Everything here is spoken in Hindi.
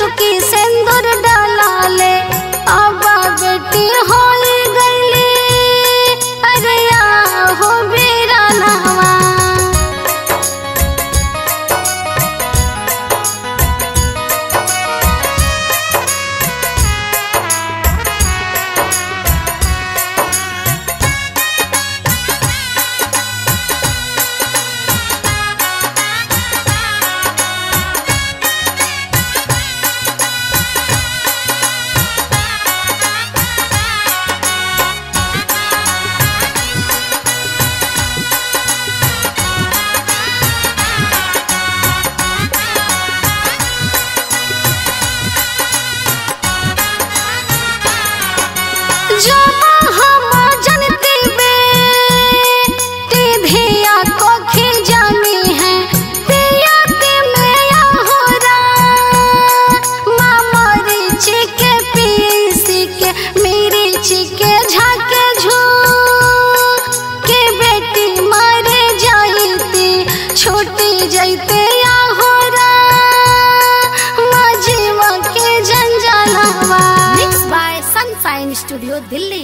चुकी सिंदूर डाला ले। जैते आहोरा के जंजालवा स्टूडियो दिल्ली